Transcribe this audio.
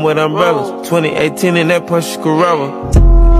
with umbrellas. 2018 in that Porsche Carrera.